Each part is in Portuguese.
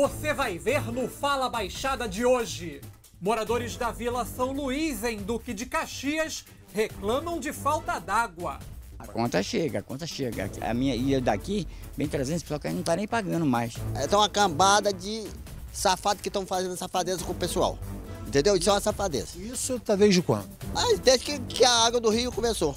Você vai ver no Fala Baixada de hoje. Moradores da Vila São Luís, em Duque de Caxias, reclamam de falta d'água. A conta chega, a conta chega. A minha ia daqui, bem 300 pessoas que a gente não tá nem pagando mais. É uma cambada de safados que estão fazendo safadeza com o pessoal. Entendeu? Isso é uma safadeza. Isso tá desde quando? Mas desde que, que a água do rio começou.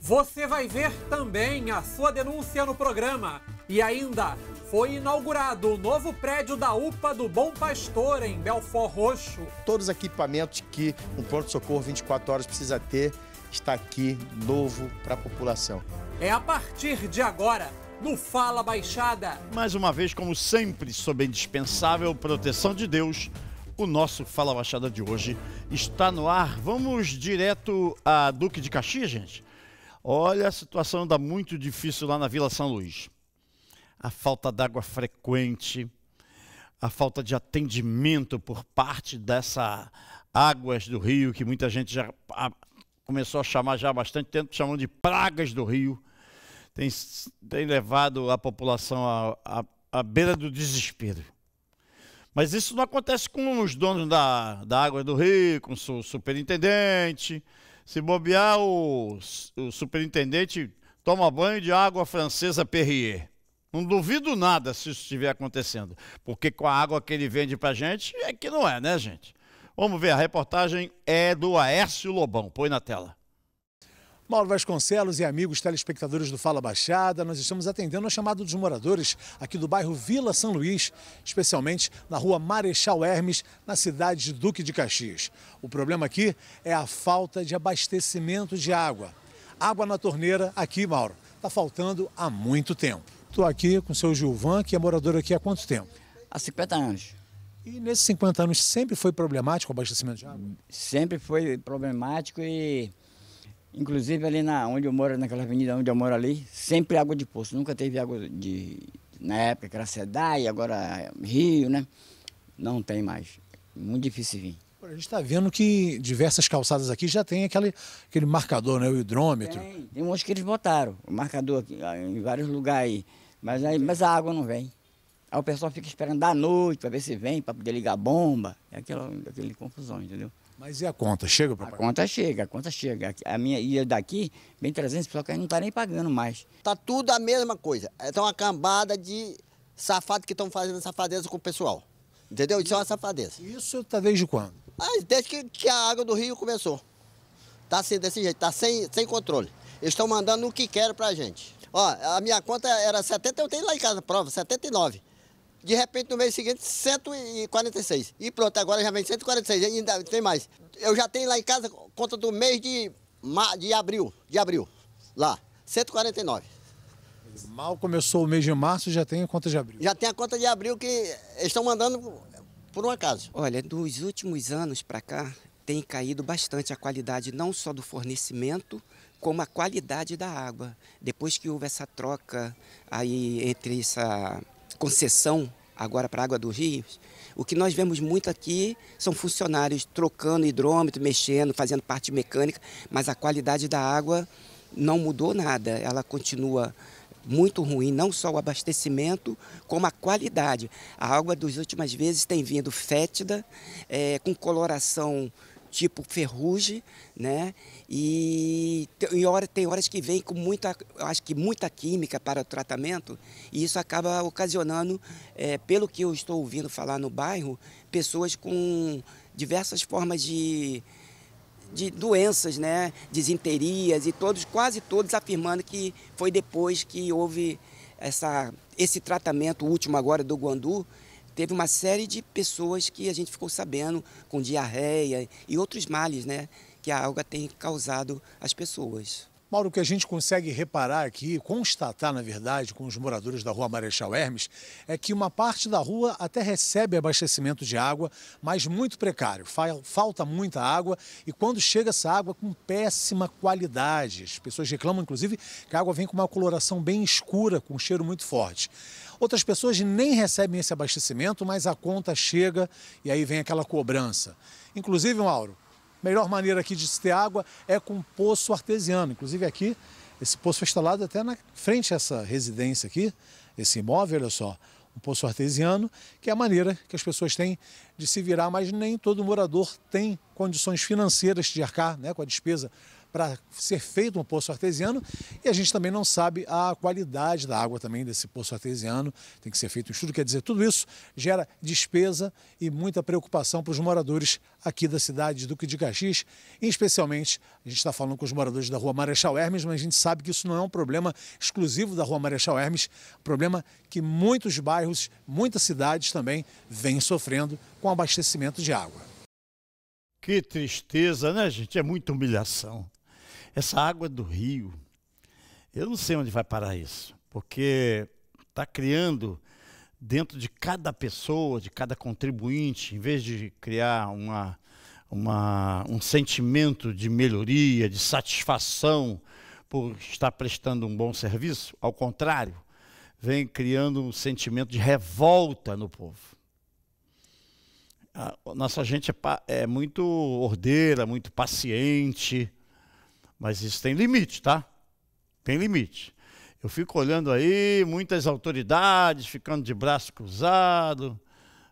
Você vai ver também a sua denúncia no programa. E ainda foi inaugurado o novo prédio da UPA do Bom Pastor, em Belfort Roxo. Todos os equipamentos que um pronto-socorro 24 horas precisa ter está aqui novo para a população. É a partir de agora, no Fala Baixada. Mais uma vez, como sempre, sob a indispensável proteção de Deus, o nosso Fala Baixada de hoje está no ar. Vamos direto a Duque de Caxias, gente? Olha, a situação anda muito difícil lá na Vila São Luís. A falta d'água frequente, a falta de atendimento por parte dessa águas do rio, que muita gente já começou a chamar já há bastante tempo, chamando de pragas do rio, tem, tem levado a população à beira do desespero. Mas isso não acontece com os donos da, da água do rio, com o superintendente. Se bobear, o, o superintendente toma banho de água francesa Perrier. Não duvido nada se isso estiver acontecendo, porque com a água que ele vende para gente é que não é, né, gente? Vamos ver, a reportagem é do Aércio Lobão. Põe na tela. Mauro Vasconcelos e amigos telespectadores do Fala Baixada, nós estamos atendendo a chamada dos moradores aqui do bairro Vila São Luís, especialmente na rua Marechal Hermes, na cidade de Duque de Caxias. O problema aqui é a falta de abastecimento de água. Água na torneira aqui, Mauro, está faltando há muito tempo. Estou aqui com o seu Gilvan, que é morador aqui há quanto tempo? Há 50 anos. E nesses 50 anos sempre foi problemático o abastecimento de água? Sempre foi problemático e Inclusive ali na, onde eu moro, naquela avenida onde eu moro ali, sempre água de poço. Nunca teve água de. Na época que era SEDAI, agora Rio, né? Não tem mais. Muito difícil vir. A gente está vendo que diversas calçadas aqui já tem aquele, aquele marcador, né? O hidrômetro. Tem, tem uns que eles botaram, o marcador aqui, em vários lugares aí. Mas, aí, mas a água não vem. Aí o pessoal fica esperando da noite para ver se vem, para poder ligar a bomba. É aquela, aquela confusão, entendeu? Mas e a conta? Chega para pagar? A conta chega, a conta chega. A minha ia daqui, bem 300 pessoas que a gente não está nem pagando mais. Tá tudo a mesma coisa. É uma cambada de safados que estão fazendo safadeza com o pessoal. Entendeu? Isso é uma safadeza. Isso tá desde quando? Ah, desde que, que, a água do rio começou. Tá assim, desse jeito, tá sem, sem controle. Eles estão mandando o que querem pra gente. Ó, a minha conta era 70, eu tenho lá em casa prova, 79. De repente, no mês seguinte, 146. E pronto, agora já vem 146, ainda tem mais. Eu já tenho lá em casa conta do mês de, de abril, de abril, lá, 149. Mal começou o mês de março, já tem a conta de abril. Já tem a conta de abril que estão mandando por um acaso. Olha, dos últimos anos para cá, tem caído bastante a qualidade não só do fornecimento, como a qualidade da água. Depois que houve essa troca aí entre essa concessão agora para a água do rio, o que nós vemos muito aqui são funcionários trocando hidrômetro, mexendo, fazendo parte mecânica, mas a qualidade da água não mudou nada, ela continua muito ruim, não só o abastecimento, como a qualidade. A água das últimas vezes tem vindo fétida, é, com coloração tipo ferrugem, né? E tem, hora, tem horas que vem com muita, acho que muita química para o tratamento, e isso acaba ocasionando, é, pelo que eu estou ouvindo falar no bairro, pessoas com diversas formas de, de doenças, né? Desinterias e todos, quase todos afirmando que foi depois que houve essa, esse tratamento último agora do Guandu, teve uma série de pessoas que a gente ficou sabendo com diarreia e outros males, né, que a alga tem causado às pessoas. Mauro, o que a gente consegue reparar aqui, constatar na verdade com os moradores da rua Marechal Hermes, é que uma parte da rua até recebe abastecimento de água, mas muito precário. Falta muita água e quando chega essa água com péssima qualidade. As pessoas reclamam, inclusive, que a água vem com uma coloração bem escura, com um cheiro muito forte. Outras pessoas nem recebem esse abastecimento, mas a conta chega e aí vem aquela cobrança. Inclusive, Mauro, melhor maneira aqui de se ter água é com poço artesiano. Inclusive aqui, esse poço foi instalado até na frente dessa residência aqui, esse imóvel, olha só. um poço artesiano, que é a maneira que as pessoas têm de se virar, mas nem todo morador tem condições financeiras de arcar né, com a despesa para ser feito um poço artesiano e a gente também não sabe a qualidade da água também desse poço artesiano, tem que ser feito um estudo, quer dizer, tudo isso gera despesa e muita preocupação para os moradores aqui da cidade de Duque de Caxias, e especialmente, a gente está falando com os moradores da rua Marechal Hermes, mas a gente sabe que isso não é um problema exclusivo da rua Marechal Hermes, problema que muitos bairros, muitas cidades também vêm sofrendo com abastecimento de água. Que tristeza, né, gente? É muita humilhação. Essa água do rio, eu não sei onde vai parar isso, porque está criando dentro de cada pessoa, de cada contribuinte, em vez de criar uma, uma, um sentimento de melhoria, de satisfação por estar prestando um bom serviço, ao contrário, vem criando um sentimento de revolta no povo. A nossa gente é, é muito ordeira, muito paciente, mas isso tem limite, tá? Tem limite. Eu fico olhando aí, muitas autoridades ficando de braço cruzado,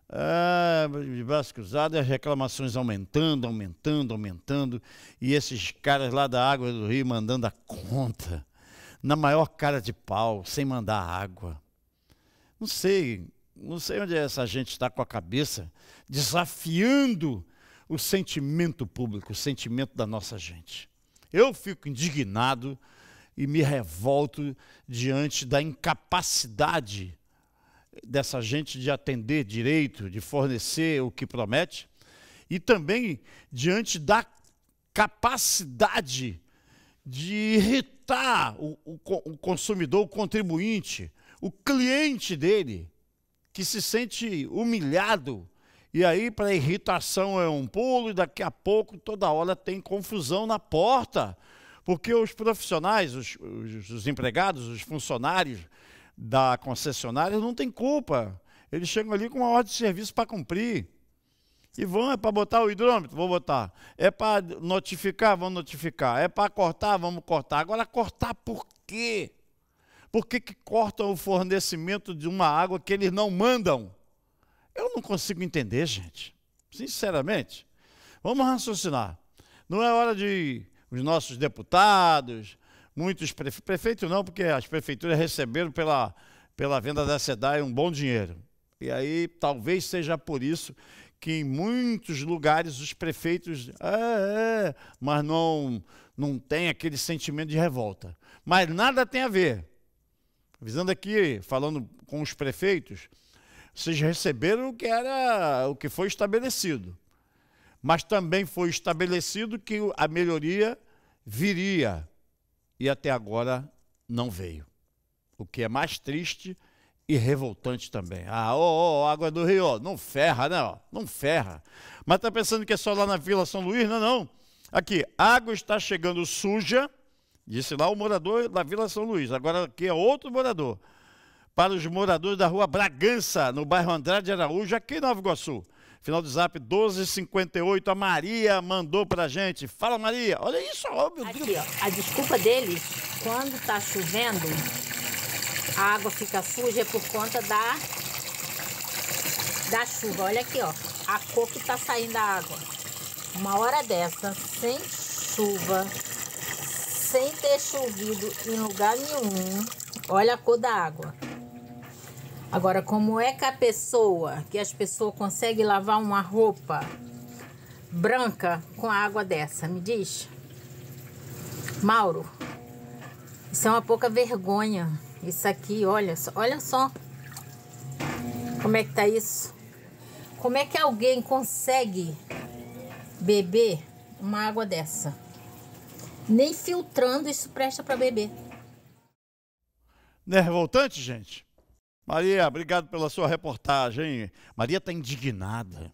é, de braço cruzado, e as reclamações aumentando, aumentando, aumentando, e esses caras lá da água do rio mandando a conta, na maior cara de pau, sem mandar água. Não sei, não sei onde essa gente está com a cabeça, desafiando o sentimento público, o sentimento da nossa gente. Eu fico indignado e me revolto diante da incapacidade dessa gente de atender direito, de fornecer o que promete, e também diante da capacidade de irritar o, o, o consumidor, o contribuinte, o cliente dele, que se sente humilhado e aí, para irritação é um pulo, e daqui a pouco, toda hora tem confusão na porta. Porque os profissionais, os, os, os empregados, os funcionários da concessionária não têm culpa. Eles chegam ali com uma ordem de serviço para cumprir. E vão, é para botar o hidrômetro? Vou botar. É para notificar? Vamos notificar. É para cortar? Vamos cortar. Agora, cortar por quê? Por que, que cortam o fornecimento de uma água que eles não mandam? Eu não consigo entender, gente. Sinceramente. Vamos raciocinar. Não é hora de os nossos deputados, muitos prefeitos, prefeito não, porque as prefeituras receberam pela, pela venda da SEDAI um bom dinheiro. E aí talvez seja por isso que em muitos lugares os prefeitos, é, é, mas não, não tem aquele sentimento de revolta. Mas nada tem a ver. Avisando aqui, falando com os prefeitos, vocês receberam o que era o que foi estabelecido. Mas também foi estabelecido que a melhoria viria e até agora não veio. O que é mais triste e revoltante também. Ah, ó, ó, água do rio, não ferra, né? Ó, não ferra. Mas tá pensando que é só lá na Vila São Luís? Não, não. Aqui, água está chegando suja, disse lá o morador da Vila São Luís. Agora aqui é outro morador para os moradores da rua Bragança, no bairro Andrade Araújo, aqui em Nova Iguaçu. Final do zap 1258, a Maria mandou para a gente. Fala, Maria. Olha isso, ó, meu Aqui. Ó, a desculpa deles, quando está chovendo, a água fica suja é por conta da, da chuva. Olha aqui, ó, a cor que está saindo da água. Uma hora dessa, sem chuva, sem ter chovido em lugar nenhum, olha a cor da água. Agora, como é que a pessoa, que as pessoas conseguem lavar uma roupa branca com água dessa? Me diz. Mauro, isso é uma pouca vergonha. Isso aqui, olha só, olha só. Como é que tá isso? Como é que alguém consegue beber uma água dessa? Nem filtrando isso presta para beber. Não é revoltante, gente? Maria, obrigado pela sua reportagem. Maria está indignada.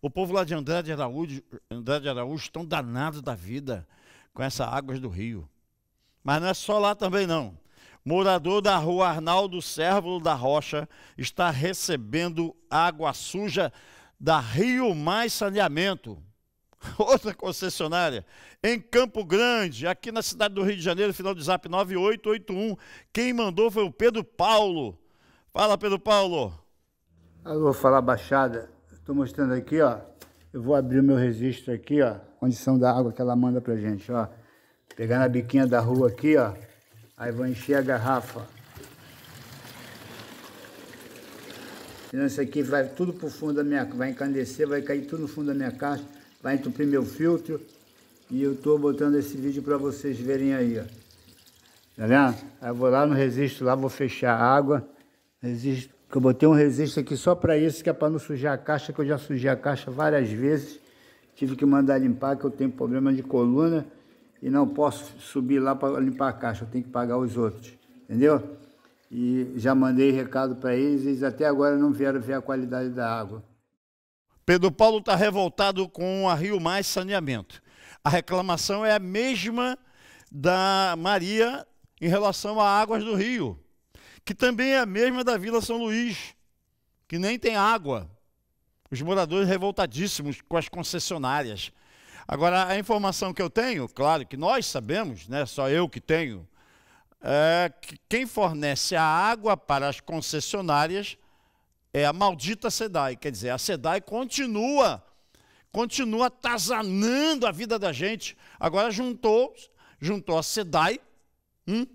O povo lá de Andrade Araújo, Andrade Araújo estão danados da vida com essas águas do rio. Mas não é só lá também não. Morador da rua Arnaldo Sérvulo da Rocha está recebendo água suja da Rio Mais Saneamento. Outra concessionária, em Campo Grande, aqui na cidade do Rio de Janeiro, final de zap 9881. Quem mandou foi o Pedro Paulo. Fala, Pedro Paulo. Alô, Fala Baixada. Estou mostrando aqui, ó. Eu vou abrir o meu registro aqui, ó. Condição da água que ela manda pra gente, ó. Pegar na biquinha da rua aqui, ó. Aí vou encher a garrafa. Senão isso aqui vai tudo pro fundo da minha... Vai encandecer, vai cair tudo no fundo da minha caixa. Vai entupir meu filtro. E eu tô botando esse vídeo para vocês verem aí, ó. Tá vendo? Aí eu vou lá no registro, lá vou fechar a água. Eu botei um registro aqui só para isso, que é para não sujar a caixa, que eu já sujei a caixa várias vezes. Tive que mandar limpar, que eu tenho problema de coluna e não posso subir lá para limpar a caixa, eu tenho que pagar os outros, entendeu? E já mandei recado para eles, eles até agora não vieram ver a qualidade da água. Pedro Paulo está revoltado com a Rio Mais Saneamento. A reclamação é a mesma da Maria em relação a Águas do Rio, que também é a mesma da Vila São Luís, que nem tem água. Os moradores revoltadíssimos com as concessionárias. Agora, a informação que eu tenho, claro que nós sabemos, né, só eu que tenho, é que quem fornece a água para as concessionárias é a maldita SEDAI. Quer dizer, a SEDAI continua, continua atazanando a vida da gente. Agora juntou, juntou a SEDAI hum,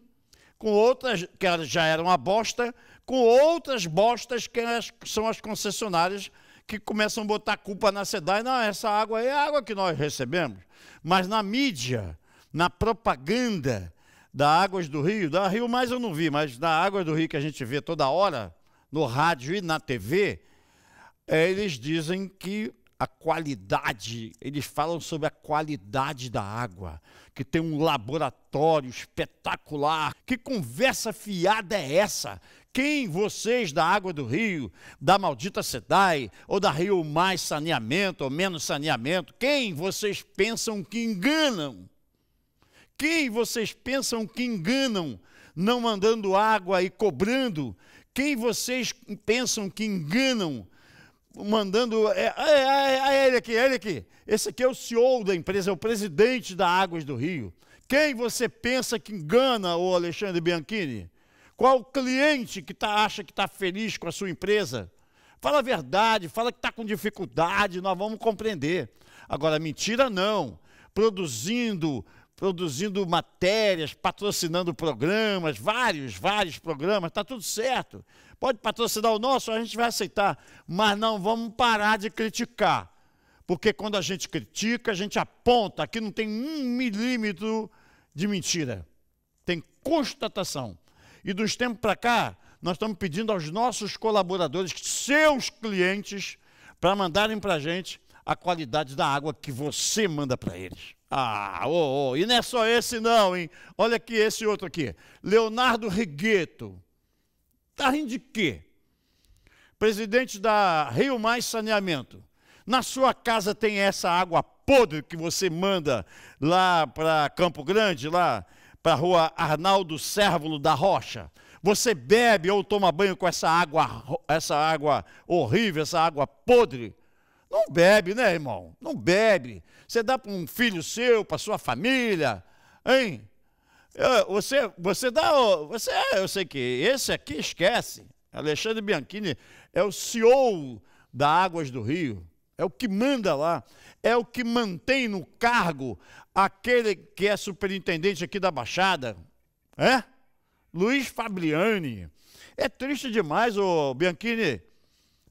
com outras, que já eram uma bosta, com outras bostas que são as concessionárias que começam a botar culpa na SEDAI. Não, essa água é a água que nós recebemos. Mas na mídia, na propaganda da Águas do Rio, da Rio mais eu não vi, mas da Águas do Rio que a gente vê toda hora, no rádio e na TV, é, eles dizem que a qualidade, eles falam sobre a qualidade da água, que tem um laboratório espetacular. Que conversa fiada é essa? Quem vocês da Água do Rio, da Maldita Sedai, ou da Rio Mais Saneamento, ou menos saneamento, quem vocês pensam que enganam? Quem vocês pensam que enganam, não mandando água e cobrando? Quem vocês pensam que enganam, mandando. É, é, é, é, ele aqui, é ele aqui. Esse aqui é o CEO da empresa, é o presidente da Águas do Rio. Quem você pensa que engana, o Alexandre Bianchini? Qual o cliente que tá, acha que está feliz com a sua empresa? Fala a verdade, fala que está com dificuldade, nós vamos compreender. Agora, mentira não. Produzindo, produzindo matérias, patrocinando programas, vários, vários programas, está tudo certo. Pode patrocinar o nosso, a gente vai aceitar. Mas não vamos parar de criticar. Porque quando a gente critica, a gente aponta, aqui não tem um milímetro de mentira. Tem constatação. E dos tempos para cá, nós estamos pedindo aos nossos colaboradores, seus clientes, para mandarem para a gente a qualidade da água que você manda para eles. Ah, oh, oh, e não é só esse não, hein? Olha aqui esse outro aqui. Leonardo Rigueto. Está rindo de quê? Presidente da Rio Mais Saneamento. Na sua casa tem essa água podre que você manda lá para Campo Grande, lá para a rua Arnaldo Cérvulo da Rocha. Você bebe ou toma banho com essa água, essa água horrível, essa água podre. Não bebe, né, irmão? Não bebe. Você dá para um filho seu, para sua família, hein? Você, você dá, você, eu sei que esse aqui esquece. Alexandre Bianchini é o CEO da Águas do Rio, é o que manda lá, é o que mantém no cargo aquele que é superintendente aqui da Baixada, é? Luiz Fabriani. É triste demais, ô Bianchini.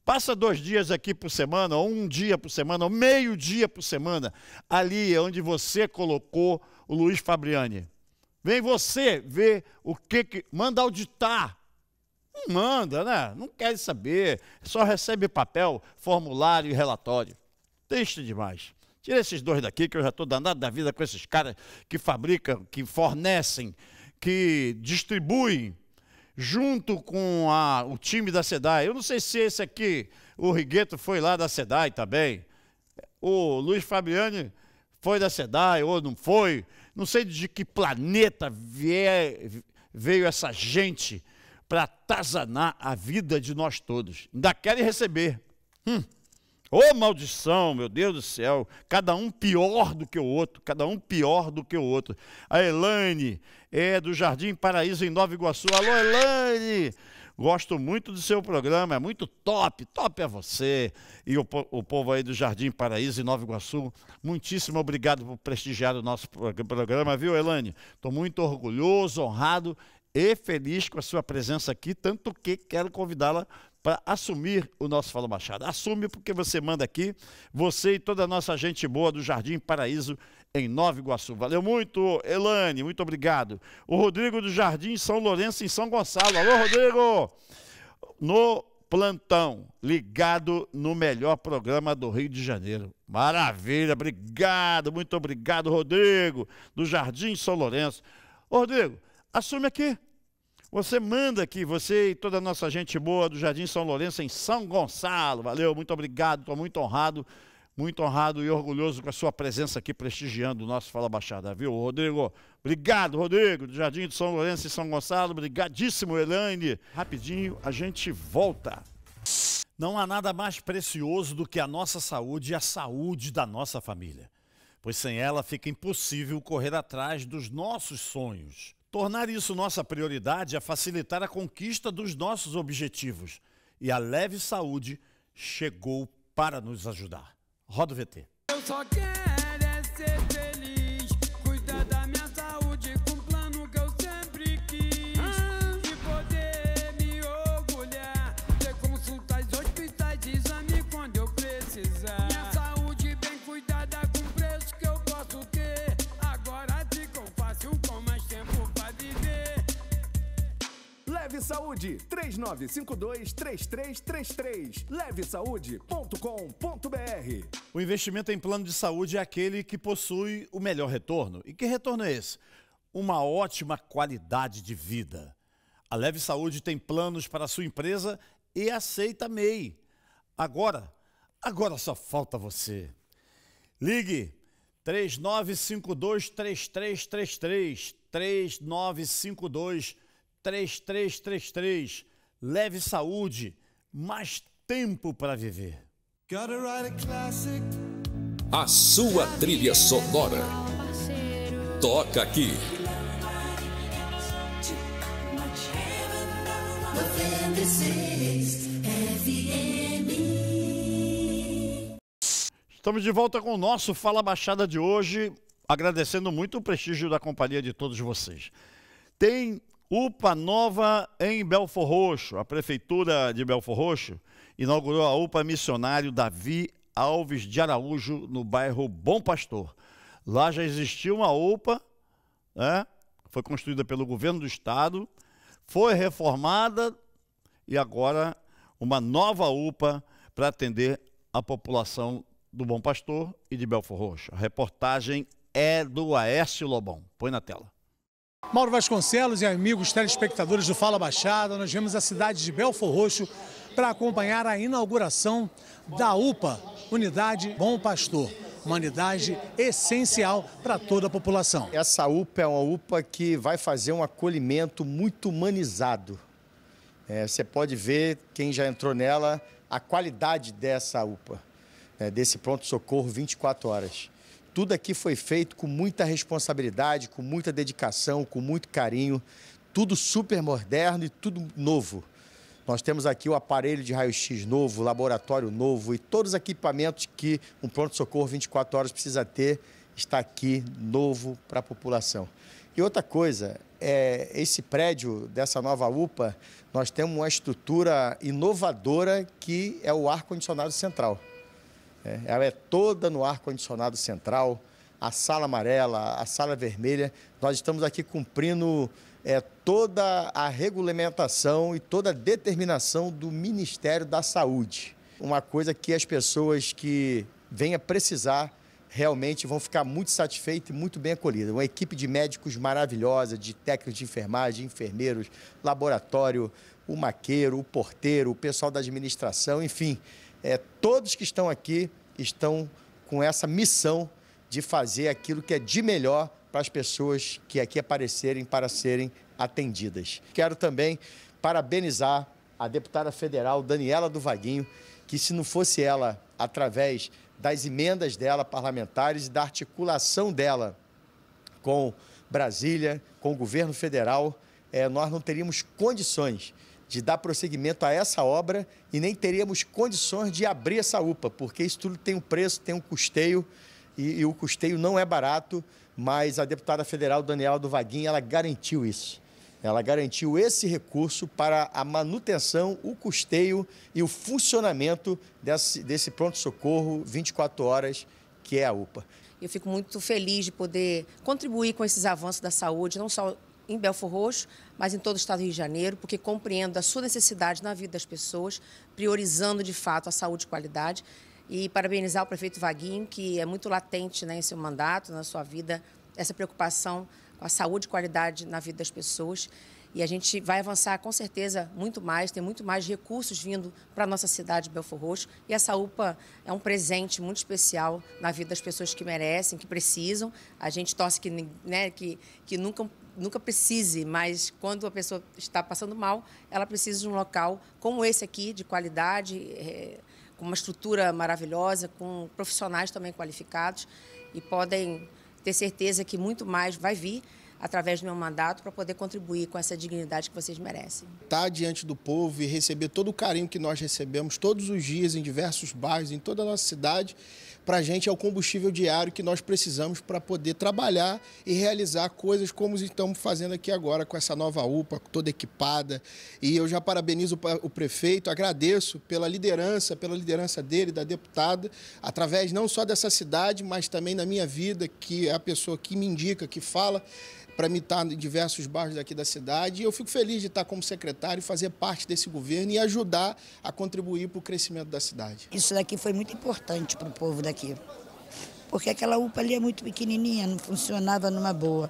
Passa dois dias aqui por semana, ou um dia por semana, ou meio dia por semana, ali é onde você colocou o Luiz Fabriani. Vem você ver o que, que manda auditar. Não manda, né? Não quer saber. Só recebe papel, formulário e relatório. Triste demais. Tira esses dois daqui, que eu já estou danado da vida com esses caras que fabricam, que fornecem, que distribuem, junto com a, o time da SEDAI. Eu não sei se esse aqui, o Rigueto, foi lá da SEDAI também. O Luiz Fabiani foi da SEDAI ou não foi. Não sei de que planeta veio essa gente para atazanar a vida de nós todos. Ainda querem receber. Hum. Ô oh, maldição, meu Deus do céu, cada um pior do que o outro, cada um pior do que o outro. A Elaine é do Jardim Paraíso em Nova Iguaçu. Alô, Elaine! Gosto muito do seu programa, é muito top, top é você. E o, o povo aí do Jardim Paraíso e Nova Iguaçu, muitíssimo obrigado por prestigiar o nosso programa, viu, Elane? Estou muito orgulhoso, honrado e feliz com a sua presença aqui, tanto que quero convidá-la para assumir o nosso Fala Machado. Assume porque você manda aqui, você e toda a nossa gente boa do Jardim Paraíso em Nova Iguaçu. Valeu muito, Elane, muito obrigado. O Rodrigo do Jardim São Lourenço em São Gonçalo. Alô, Rodrigo! No plantão, ligado no melhor programa do Rio de Janeiro. Maravilha, obrigado, muito obrigado, Rodrigo, do Jardim São Lourenço. Ô, Rodrigo, assume aqui. Você manda aqui, você e toda a nossa gente boa do Jardim São Lourenço em São Gonçalo. Valeu, muito obrigado, estou muito honrado, muito honrado e orgulhoso com a sua presença aqui prestigiando o nosso Fala Baixada, viu, Rodrigo? Obrigado, Rodrigo, do Jardim de São Lourenço em São Gonçalo. Obrigadíssimo, Elaine. Rapidinho, a gente volta. Não há nada mais precioso do que a nossa saúde e a saúde da nossa família, pois sem ela fica impossível correr atrás dos nossos sonhos. Tornar isso nossa prioridade é facilitar a conquista dos nossos objetivos. E a Leve Saúde chegou para nos ajudar. Roda o VT. Eu só quero é ser feliz, Saúde, 3952-3333. levesaude.com.br O investimento em plano de saúde é aquele que possui o melhor retorno. E que retorno é esse? Uma ótima qualidade de vida. A Leve Saúde tem planos para a sua empresa e aceita MEI. Agora, agora só falta você. Ligue 3952-3333. 3952-3333. Leve saúde, mais tempo para viver. A sua trilha sonora. Toca aqui. Estamos de volta com o nosso Fala Baixada de hoje, agradecendo muito o prestígio da companhia de todos vocês. Tem UPA nova em Belfor Roxo. A Prefeitura de Belfor Roxo inaugurou a UPA Missionário Davi Alves de Araújo, no bairro Bom Pastor. Lá já existia uma UPA, né? foi construída pelo governo do estado, foi reformada e agora uma nova UPA para atender a população do Bom Pastor e de Belfor Roxo. A reportagem é do Aécio Lobão. Põe na tela. Mauro Vasconcelos e amigos telespectadores do Fala Baixada, nós vemos a cidade de Belfor Roxo para acompanhar a inauguração da UPA, Unidade Bom Pastor. Uma unidade essencial para toda a população. Essa UPA é uma UPA que vai fazer um acolhimento muito humanizado. É, você pode ver, quem já entrou nela, a qualidade dessa UPA né, desse pronto-socorro 24 horas. Tudo aqui foi feito com muita responsabilidade, com muita dedicação, com muito carinho, tudo super moderno e tudo novo. Nós temos aqui o aparelho de raio-x novo, laboratório novo e todos os equipamentos que um pronto-socorro 24 horas precisa ter, está aqui novo para a população. E outra coisa, é, esse prédio dessa nova UPA, nós temos uma estrutura inovadora que é o ar-condicionado central. É, ela é toda no ar-condicionado central, a sala amarela, a sala vermelha. Nós estamos aqui cumprindo é, toda a regulamentação e toda a determinação do Ministério da Saúde. Uma coisa que as pessoas que venham precisar realmente vão ficar muito satisfeitas e muito bem acolhidas. Uma equipe de médicos maravilhosa, de técnicos de enfermagem, enfermeiros, laboratório, o maqueiro, o porteiro, o pessoal da administração, enfim é, todos que estão aqui estão com essa missão de fazer aquilo que é de melhor para as pessoas que aqui aparecerem para serem atendidas. Quero também parabenizar a deputada federal Daniela do Vaguinho, que se não fosse ela, através das emendas dela parlamentares e da articulação dela com Brasília, com o governo federal, é, nós não teríamos condições de dar prosseguimento a essa obra e nem teríamos condições de abrir essa UPA, porque isso tudo tem um preço, tem um custeio e, e o custeio não é barato, mas a deputada federal Daniela do Vaguinho, ela garantiu isso. Ela garantiu esse recurso para a manutenção, o custeio e o funcionamento desse, desse pronto-socorro 24 horas, que é a UPA. Eu fico muito feliz de poder contribuir com esses avanços da saúde, não só em Belfor Roxo, mas em todo o estado do Rio de Janeiro, porque compreendo a sua necessidade na vida das pessoas, priorizando de fato a saúde e qualidade. E parabenizar o prefeito Vaguinho, que é muito latente né, em seu mandato, na sua vida, essa preocupação com a saúde e qualidade na vida das pessoas. E a gente vai avançar com certeza muito mais, tem muito mais recursos vindo para a nossa cidade de Belfor Roxo. E essa UPA é um presente muito especial na vida das pessoas que merecem, que precisam. A gente torce que, né, que, que nunca nunca precise, mas quando a pessoa está passando mal, ela precisa de um local como esse aqui, de qualidade, é, com uma estrutura maravilhosa, com profissionais também qualificados e podem ter certeza que muito mais vai vir através do meu mandato para poder contribuir com essa dignidade que vocês merecem. Estar diante do povo e receber todo o carinho que nós recebemos todos os dias em diversos bairros, em toda a nossa cidade, para a gente é o combustível diário que nós precisamos para poder trabalhar e realizar coisas como estamos fazendo aqui agora com essa nova UPA, toda equipada. E eu já parabenizo o prefeito, agradeço pela liderança, pela liderança dele, da deputada, através não só dessa cidade, mas também na minha vida, que é a pessoa que me indica, que fala para mim estar em diversos bairros daqui da cidade. E eu fico feliz de estar como secretário e fazer parte desse governo e ajudar a contribuir para o crescimento da cidade. Isso daqui foi muito importante para o povo daqui. Porque aquela UPA ali é muito pequenininha, não funcionava numa boa.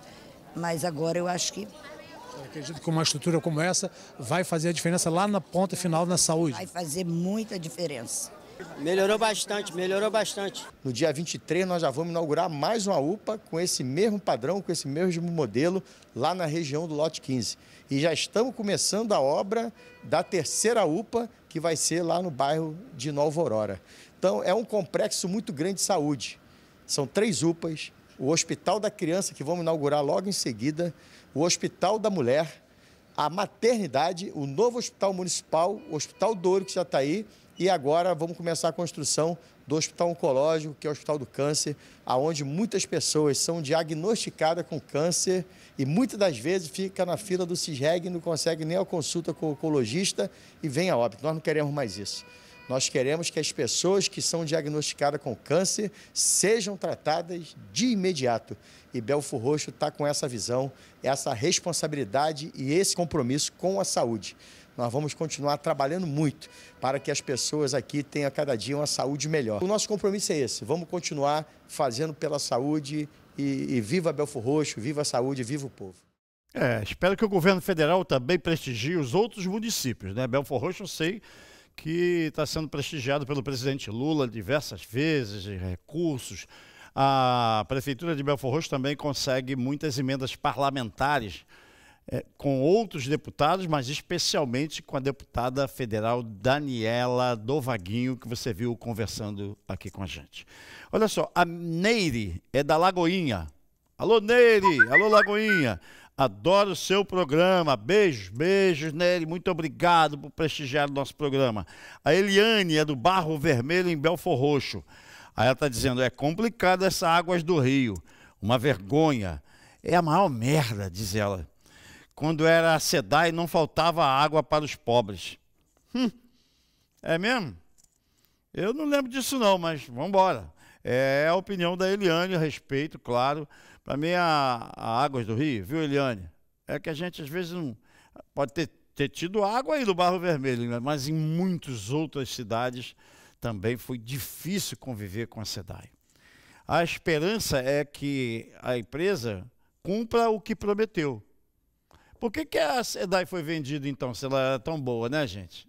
Mas agora eu acho que eu acredito que uma estrutura como essa vai fazer a diferença lá na ponta final na saúde. Vai fazer muita diferença. Melhorou bastante, melhorou bastante. No dia 23 nós já vamos inaugurar mais uma UPA com esse mesmo padrão, com esse mesmo modelo, lá na região do lote 15. E já estamos começando a obra da terceira UPA, que vai ser lá no bairro de Nova Aurora. Então é um complexo muito grande de saúde. São três UPAs, o Hospital da Criança, que vamos inaugurar logo em seguida, o Hospital da Mulher, a maternidade, o novo Hospital Municipal, o Hospital Douro, que já está aí, e agora vamos começar a construção do Hospital Oncológico, que é o Hospital do Câncer, aonde muitas pessoas são diagnosticadas com câncer e muitas das vezes fica na fila do CISREG e não consegue nem a consulta com o oncologista e vem a óbito. Nós não queremos mais isso. Nós queremos que as pessoas que são diagnosticadas com câncer sejam tratadas de imediato. E Belfor Roxo está com essa visão, essa responsabilidade e esse compromisso com a saúde. Nós vamos continuar trabalhando muito para que as pessoas aqui tenham cada dia uma saúde melhor. O nosso compromisso é esse, vamos continuar fazendo pela saúde e, e viva Belfor Roxo, viva a saúde, viva o povo. É, espero que o governo federal também prestigie os outros municípios, né? Belfor Roxo eu sei que está sendo prestigiado pelo presidente Lula diversas vezes, recursos. A prefeitura de Belfor Roxo também consegue muitas emendas parlamentares é, com outros deputados, mas especialmente com a deputada federal Daniela Dovaguinho, que você viu conversando aqui com a gente. Olha só, a Neire é da Lagoinha. Alô, Neire! Alô, Lagoinha! Adoro o seu programa. Beijos, beijos, Nery. Muito obrigado por prestigiar o nosso programa. A Eliane é do Barro Vermelho, em Belfor Roxo. Aí ela está dizendo: é complicado essas águas do rio. Uma vergonha. É a maior merda, diz ela quando era a SEDAI, não faltava água para os pobres. Hum, é mesmo? Eu não lembro disso não, mas vamos embora. É a opinião da Eliane a respeito, claro. Para mim, a, a Águas do Rio, viu, Eliane? É que a gente às vezes não. Pode ter, ter tido água aí do Barro Vermelho, né? mas em muitas outras cidades também foi difícil conviver com a SEDAI. A esperança é que a empresa cumpra o que prometeu. Por que, que a SEDAI foi vendida então, se ela era tão boa, né, gente?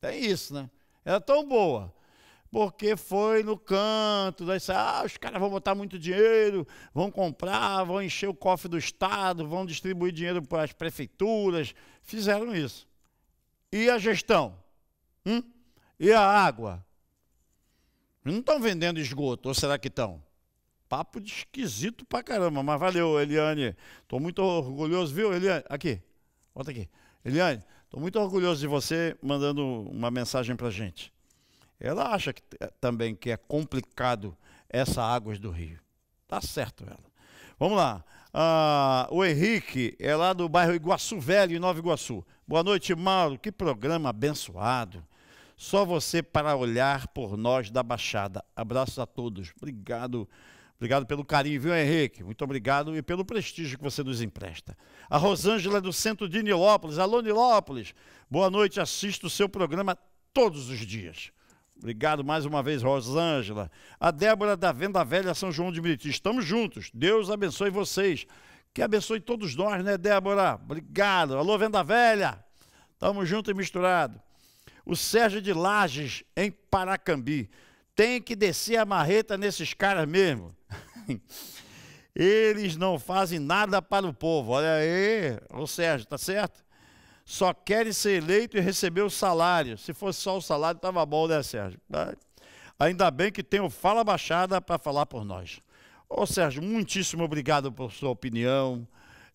Tem isso, né? Era tão boa. Porque foi no canto, daí, ah, os caras vão botar muito dinheiro, vão comprar, vão encher o cofre do Estado, vão distribuir dinheiro para as prefeituras. Fizeram isso. E a gestão? Hum? E a água? Não estão vendendo esgoto, ou será que estão? Papo de esquisito pra caramba, mas valeu, Eliane. Estou muito orgulhoso, viu, Eliane? Aqui, bota aqui. Eliane, Estou muito orgulhoso de você mandando uma mensagem para gente. Ela acha que, também que é complicado essa águas do rio. Tá certo ela. Vamos lá. Ah, o Henrique é lá do bairro Iguaçu Velho, em Nova Iguaçu. Boa noite, Mauro. Que programa abençoado. Só você para olhar por nós da Baixada. Abraços a todos. Obrigado. Obrigado pelo carinho, viu, Henrique? Muito obrigado e pelo prestígio que você nos empresta. A Rosângela é do centro de Nilópolis. Alô, Nilópolis. Boa noite. Assisto o seu programa todos os dias. Obrigado mais uma vez, Rosângela. A Débora da Venda Velha São João de Meriti. Estamos juntos. Deus abençoe vocês. Que abençoe todos nós, né, Débora? Obrigado. Alô, Venda Velha. Estamos juntos e misturados. O Sérgio de Lages, em Paracambi. Tem que descer a marreta nesses caras mesmo. Eles não fazem nada para o povo. Olha aí, o Sérgio, tá certo? só querem ser eleito e receber o salário. Se fosse só o salário, estava bom, né, Sérgio? Ainda bem que tem o Fala Baixada para falar por nós. Ô, Sérgio, muitíssimo obrigado por sua opinião.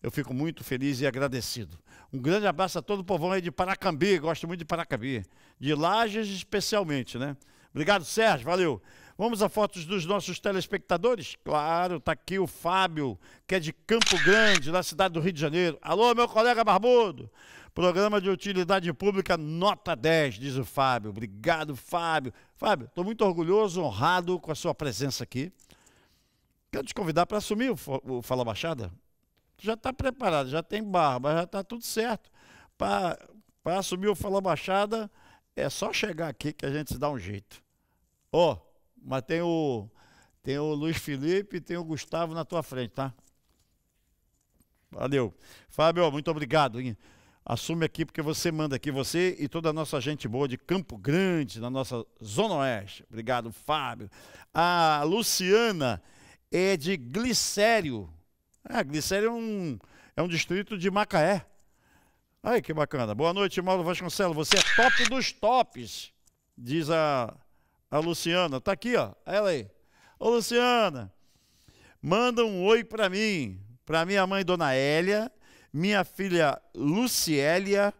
Eu fico muito feliz e agradecido. Um grande abraço a todo o povão aí de Paracambi, gosto muito de Paracambi. De Lages especialmente, né? Obrigado, Sérgio, valeu. Vamos a fotos dos nossos telespectadores? Claro, está aqui o Fábio, que é de Campo Grande, na cidade do Rio de Janeiro. Alô, meu colega barbudo. Programa de utilidade pública nota 10, diz o Fábio. Obrigado, Fábio. Fábio, estou muito orgulhoso, honrado com a sua presença aqui. Quero te convidar para assumir o, o Fala Baixada. Já está preparado, já tem barba, já está tudo certo. Para assumir o Fala Baixada, é só chegar aqui que a gente se dá um jeito. Ó, oh, mas tem o, tem o Luiz Felipe e tem o Gustavo na tua frente, tá? Valeu. Fábio, muito obrigado. Hein? assume aqui, porque você manda aqui, você e toda a nossa gente boa de Campo Grande, na nossa Zona Oeste. Obrigado, Fábio. A Luciana é de Glicério. Ah, Glicério é um, é um distrito de Macaé. Ai, que bacana. Boa noite, Mauro Vasconcelos. Você é top dos tops, diz a, a Luciana. Tá aqui, ó. Ela aí. Ô, Luciana, manda um oi para mim, para minha mãe, Dona Hélia, minha filha Lucielia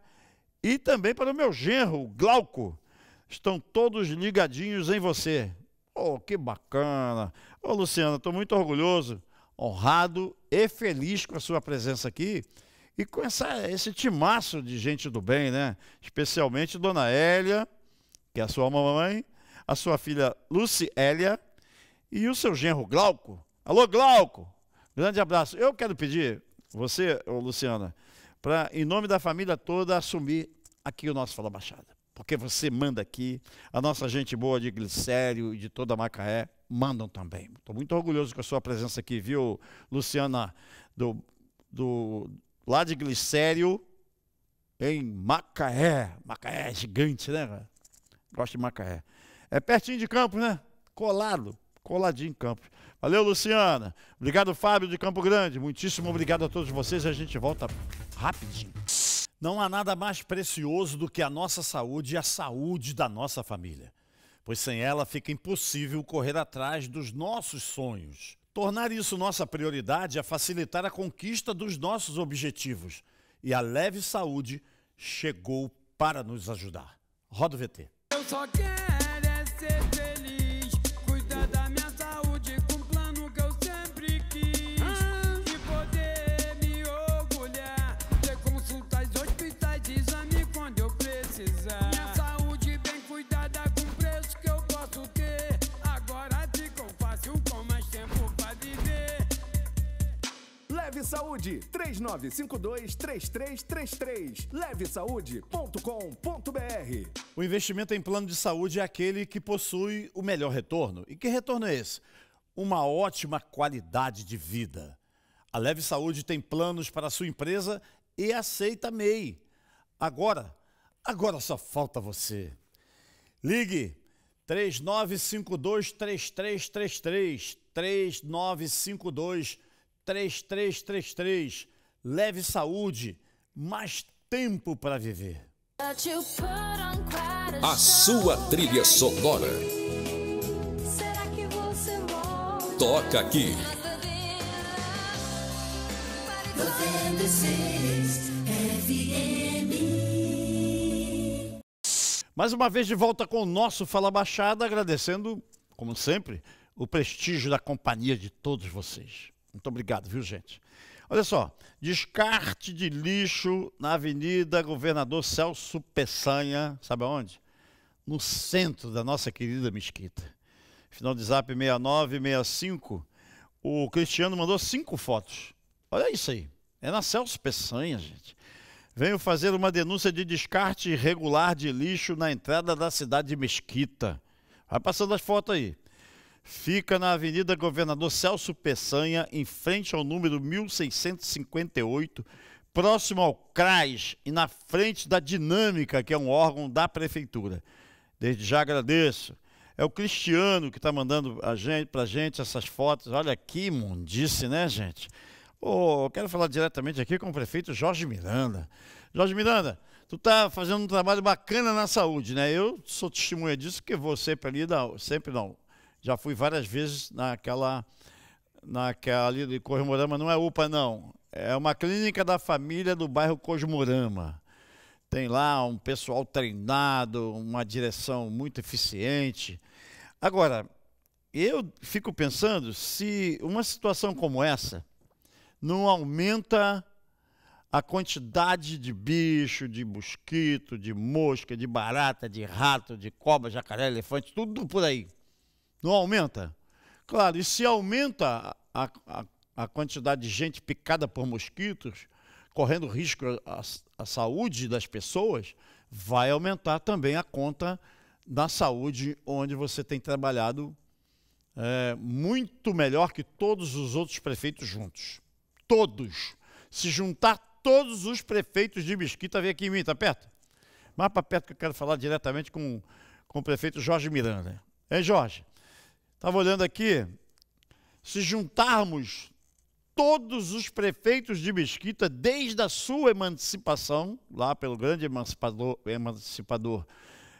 e também para o meu genro, Glauco. Estão todos ligadinhos em você. Oh, que bacana. Ô, Luciana, estou muito orgulhoso, honrado e feliz com a sua presença aqui e com essa, esse timaço de gente do bem, né? Especialmente Dona Hélia, que é a sua mamãe, a sua filha Lucielia e o seu genro Glauco. Alô, Glauco! Grande abraço. Eu quero pedir você, Luciana, para, em nome da família toda, assumir aqui o nosso Fala Baixada. Porque você manda aqui, a nossa gente boa de Glicério e de toda Macaé mandam também. Estou muito orgulhoso com a sua presença aqui, viu, Luciana, do, do, lá de Glicério, em Macaé. Macaé é gigante, né? Gosto de Macaé. É pertinho de Campos, né? Colado, coladinho em Campos. Valeu, Luciana. Obrigado, Fábio de Campo Grande. Muitíssimo obrigado a todos vocês. A gente volta rapidinho. Não há nada mais precioso do que a nossa saúde e a saúde da nossa família. Pois sem ela fica impossível correr atrás dos nossos sonhos. Tornar isso nossa prioridade é facilitar a conquista dos nossos objetivos. E a Leve Saúde chegou para nos ajudar. Roda o VT. Eu só quero é ser Leve Saúde 3952-3333 levesaude.com.br O investimento em plano de saúde é aquele que possui o melhor retorno. E que retorno é esse? Uma ótima qualidade de vida. A Leve Saúde tem planos para a sua empresa e aceita MEI. Agora, agora só falta você. Ligue 3952 3333 3952 3333. Leve saúde, mais tempo para viver. A sua trilha sonora. Toca aqui. 96 FM. Mais uma vez de volta com o nosso Fala Baixada, agradecendo, como sempre, o prestígio da companhia de todos vocês. Muito obrigado, viu, gente? Olha só, descarte de lixo na Avenida Governador Celso Peçanha, sabe aonde? No centro da nossa querida Mesquita. Final de zap 6965, o Cristiano mandou cinco fotos. Olha isso aí, é na Celso Peçanha, gente. Venho fazer uma denúncia de descarte irregular de lixo na entrada da cidade de Mesquita. Vai passando as fotos aí. Fica na Avenida Governador Celso Peçanha, em frente ao número 1658, próximo ao CRAS e na frente da Dinâmica, que é um órgão da Prefeitura. Desde já agradeço. É o Cristiano que está mandando a gente, gente essas fotos. Olha que imundice, né, gente? Oh, eu quero falar diretamente aqui com o prefeito Jorge Miranda. Jorge Miranda, tu está fazendo um trabalho bacana na saúde, né? Eu sou testemunha disso, porque você sempre ali, não, sempre não. Já fui várias vezes naquela, naquela ali de Cojumorama, não é UPA não. É uma clínica da família do bairro Cojumorama. Tem lá um pessoal treinado, uma direção muito eficiente. Agora, eu fico pensando se uma situação como essa não aumenta a quantidade de bicho, de mosquito, de mosca, de barata, de rato, de cobra, jacaré, elefante, tudo por aí. Não aumenta? Claro, e se aumenta a, a, a quantidade de gente picada por mosquitos, correndo risco à, à saúde das pessoas, vai aumentar também a conta da saúde, onde você tem trabalhado é, muito melhor que todos os outros prefeitos juntos todos. Se juntar todos os prefeitos de Mesquita, vem aqui em mim, tá perto? Mais para perto que eu quero falar diretamente com, com o prefeito Jorge Miranda. Hein, Jorge? Estava olhando aqui, se juntarmos todos os prefeitos de Mesquita, desde a sua emancipação, lá pelo grande emancipador, emancipador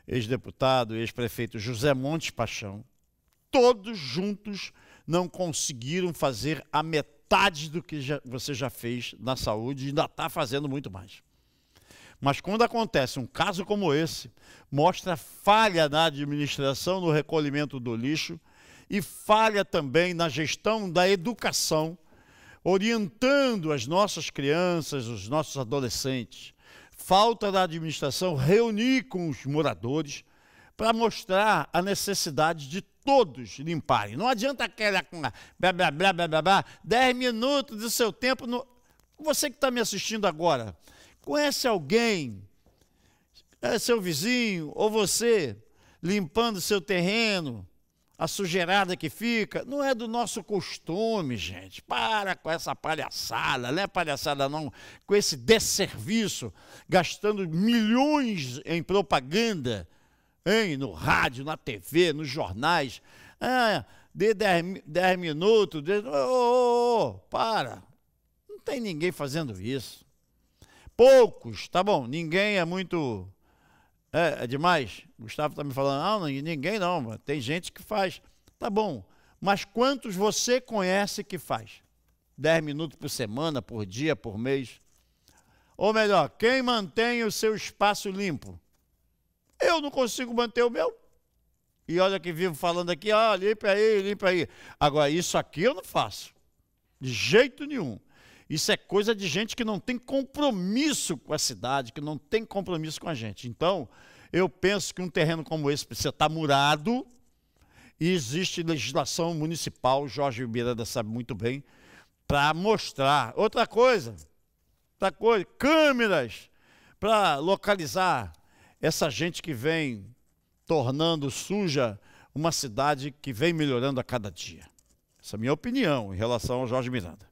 ex-deputado, ex-prefeito José Montes Paixão, todos juntos não conseguiram fazer a metade metade do que já, você já fez na saúde e ainda está fazendo muito mais. Mas quando acontece um caso como esse, mostra falha na administração no recolhimento do lixo e falha também na gestão da educação, orientando as nossas crianças, os nossos adolescentes. Falta da administração reunir com os moradores para mostrar a necessidade de todos limparem. Não adianta aquela blá, blá, blá, blá, blá, blá, 10 minutos do seu tempo. No... Você que está me assistindo agora, conhece alguém, é seu vizinho ou você, limpando seu terreno, a sujeirada que fica, não é do nosso costume, gente. Para com essa palhaçada, não é palhaçada não, com esse desserviço, gastando milhões em propaganda hein? no rádio, na TV, nos jornais. Ah, dê 10 minutos. Dê... Oh, oh, oh, para. Não tem ninguém fazendo isso. Poucos, tá bom, ninguém é muito. É, é demais. Gustavo está me falando, ah, não, ninguém não, tem gente que faz. Tá bom, mas quantos você conhece que faz? 10 minutos por semana, por dia, por mês? Ou melhor, quem mantém o seu espaço limpo? Eu não consigo manter o meu. E olha que vivo falando aqui, ah, limpa aí, limpa aí. Agora, isso aqui eu não faço. De jeito nenhum. Isso é coisa de gente que não tem compromisso com a cidade, que não tem compromisso com a gente. Então, eu penso que um terreno como esse precisa estar murado e existe legislação municipal, Jorge Miranda sabe muito bem, para mostrar. Outra coisa, outra coisa, câmeras para localizar essa gente que vem tornando suja uma cidade que vem melhorando a cada dia. Essa é a minha opinião em relação ao Jorge Miranda.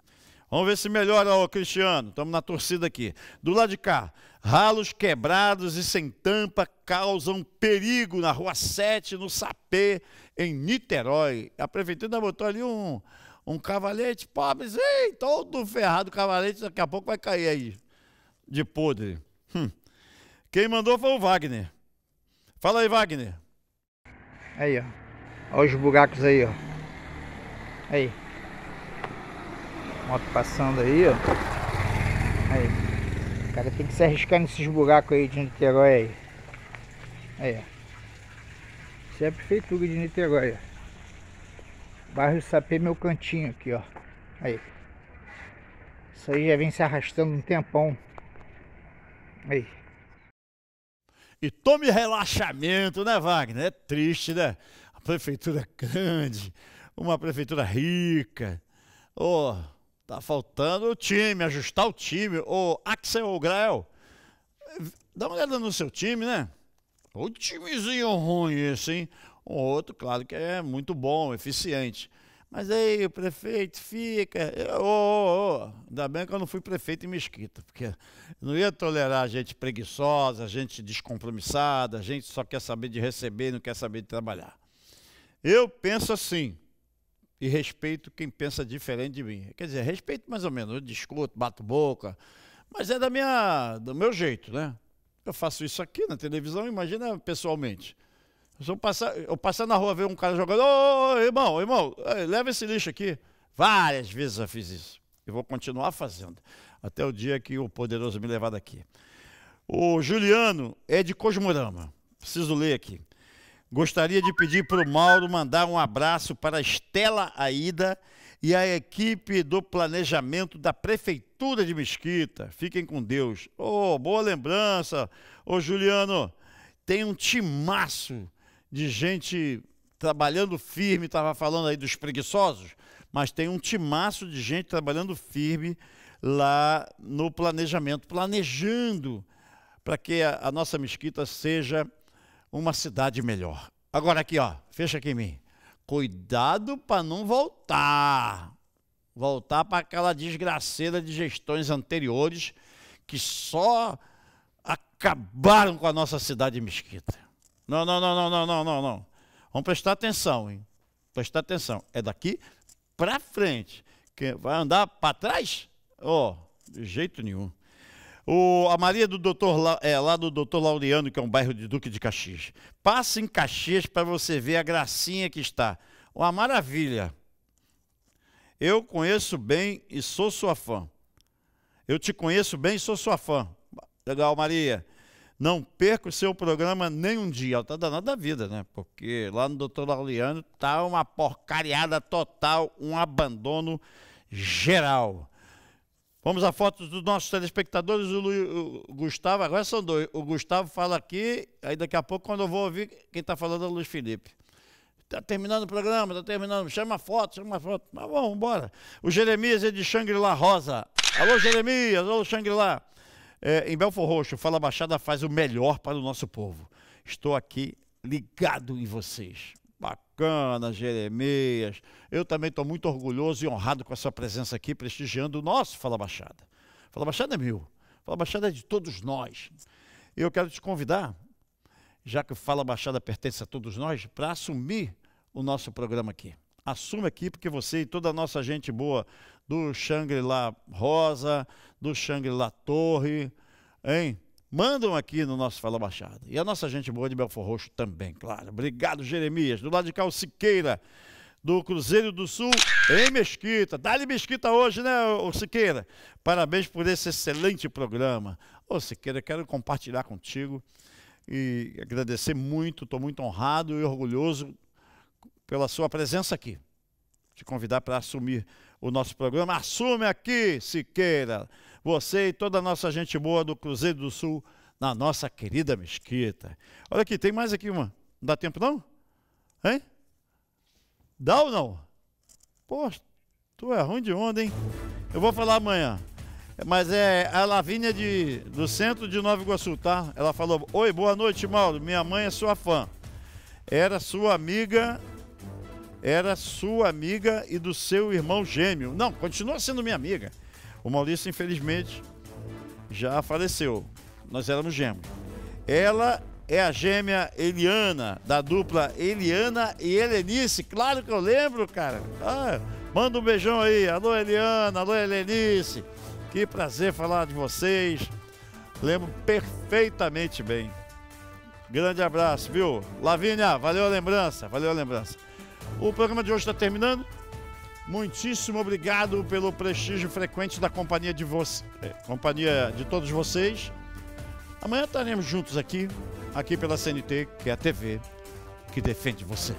Vamos ver se melhora, ô Cristiano. Estamos na torcida aqui. Do lado de cá, ralos quebrados e sem tampa causam perigo na Rua 7, no Sapê, em Niterói. A prefeitura botou ali um, um cavalete, pobre, todo ferrado o cavalete, daqui a pouco vai cair aí, de podre. Hum. Quem mandou foi o Wagner. Fala aí, Wagner. Aí, ó. Olha os buracos aí, ó. Aí. Moto passando aí, ó. Aí. O cara tem que se arriscar nesses buracos aí de Niterói aí. Aí, ó. Isso é a prefeitura de Niterói, ó. Bairro Sapê, meu cantinho aqui, ó. Aí. Isso aí já vem se arrastando um tempão. Aí. E tome relaxamento, né, Wagner? É triste, né? A prefeitura grande, uma prefeitura rica. Oh, tá faltando o time, ajustar o time. Oh, Axel Grael, dá uma olhada no seu time, né? O timezinho ruim esse, hein? Um outro, claro que é muito bom, eficiente. Mas aí o prefeito fica. Ô, ô, ô, ainda bem que eu não fui prefeito em Mesquita, porque não ia tolerar gente preguiçosa, gente descompromissada, gente só quer saber de receber e não quer saber de trabalhar. Eu penso assim, e respeito quem pensa diferente de mim. Quer dizer, respeito mais ou menos, eu discuto, bato boca, mas é da minha, do meu jeito, né? Eu faço isso aqui na televisão, imagina pessoalmente. Eu passar, eu passar na rua ver um cara jogando, ô, ô irmão, irmão, leva esse lixo aqui. Várias vezes eu fiz isso. E vou continuar fazendo. Até o dia que o poderoso me levar daqui. O Juliano é de Cosmorama. Preciso ler aqui. Gostaria de pedir para o Mauro mandar um abraço para a Estela Aida e a equipe do planejamento da Prefeitura de Mesquita. Fiquem com Deus. Oh, boa lembrança. Ô, oh, Juliano, tem um timaço de gente trabalhando firme, estava falando aí dos preguiçosos, mas tem um timaço de gente trabalhando firme lá no planejamento, planejando para que a, a, nossa mesquita seja uma cidade melhor. Agora aqui, ó, fecha aqui em mim. Cuidado para não voltar. Voltar para aquela desgraceira de gestões anteriores que só acabaram com a nossa cidade de mesquita. Não, não, não, não, não, não, não, não. Vamos prestar atenção, hein? Prestar atenção. É daqui para frente. Vai andar para trás? Oh, de jeito nenhum. O, a Maria do doutor, é, lá do doutor Laureano, que é um bairro de Duque de Caxias. Passa em Caxias para você ver a gracinha que está. Uma maravilha. Eu conheço bem e sou sua fã. Eu te conheço bem e sou sua fã. Legal, Maria. Não perca o seu programa nem um dia. Está danado da vida, né? Porque lá no Doutor Lauliano está uma porcariada total, um abandono geral. Vamos a fotos dos nossos telespectadores. O, Lu, o, Gustavo, agora são dois. O Gustavo fala aqui, aí daqui a pouco, quando eu vou ouvir, quem está falando é o Luiz Felipe. Está terminando o programa, está terminando. Chama a foto, chama a foto. Mas vamos embora. O Jeremias é de Xangri-Lá Rosa. Alô, Jeremias, alô, Xangri-Lá. É, em Belfor Roxo, Fala Baixada faz o melhor para o nosso povo. Estou aqui ligado em vocês. Bacana, Jeremias. Eu também estou muito orgulhoso e honrado com a sua presença aqui, prestigiando o nosso Fala Baixada. Fala Baixada é meu. Fala Baixada é de todos nós. Eu quero te convidar, já que o Fala Baixada pertence a todos nós, para assumir o nosso programa aqui. Assume aqui, porque você e toda a nossa gente boa do Shangri-La Rosa, do Shangri-La Torre, hein? Mandam aqui no nosso Fala Baixada. E a nossa gente boa de Belfor Roxo também, claro. Obrigado, Jeremias. Do lado de cá, o Siqueira, do Cruzeiro do Sul, em Mesquita. Dá-lhe Mesquita hoje, né, o Siqueira? Parabéns por esse excelente programa. Ô, Siqueira, quero compartilhar contigo e agradecer muito. Estou muito honrado e orgulhoso pela sua presença aqui. Te convidar para assumir o nosso programa. Assume aqui, Siqueira, você e toda a nossa gente boa do Cruzeiro do Sul, na nossa querida Mesquita. Olha aqui, tem mais aqui uma. Não dá tempo não? Hein? Dá ou não? Poxa, tu é ruim de onda, hein? Eu vou falar amanhã. Mas é a Lavínia de, do centro de Nova Iguaçu, tá? Ela falou: Oi, boa noite, Mauro. Minha mãe é sua fã. Era sua amiga era sua amiga e do seu irmão gêmeo. Não, continua sendo minha amiga. O Maurício, infelizmente, já faleceu. Nós éramos gêmeos. Ela é a gêmea Eliana, da dupla Eliana e Helenice. Claro que eu lembro, cara. Ah, manda um beijão aí. Alô, Eliana. Alô, Helenice. Que prazer falar de vocês. Lembro perfeitamente bem. Grande abraço, viu? Lavínia, valeu a lembrança. Valeu a lembrança. O programa de hoje está terminando. Muitíssimo obrigado pelo prestígio frequente da companhia de você, é, companhia de todos vocês. Amanhã estaremos juntos aqui aqui pela CNT, que é a TV que defende você.